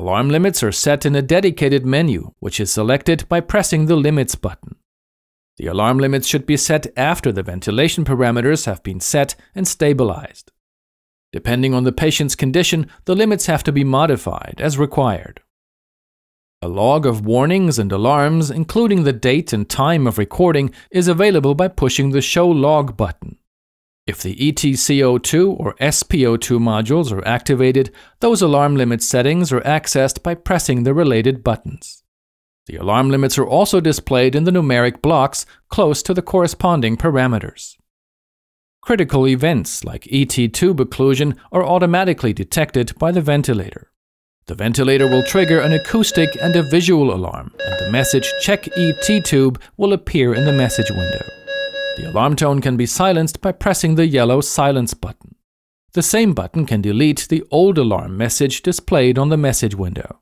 Alarm limits are set in a dedicated menu, which is selected by pressing the Limits button. The alarm limits should be set after the ventilation parameters have been set and stabilized. Depending on the patient's condition, the limits have to be modified as required. A log of warnings and alarms, including the date and time of recording, is available by pushing the Show Log button. If the ETCO2 or SPO2 modules are activated, those alarm limit settings are accessed by pressing the related buttons. The alarm limits are also displayed in the numeric blocks close to the corresponding parameters. Critical events like ET tube occlusion are automatically detected by the ventilator. The ventilator will trigger an acoustic and a visual alarm, and the message Check ET tube will appear in the message window. The alarm tone can be silenced by pressing the yellow silence button. The same button can delete the old alarm message displayed on the message window.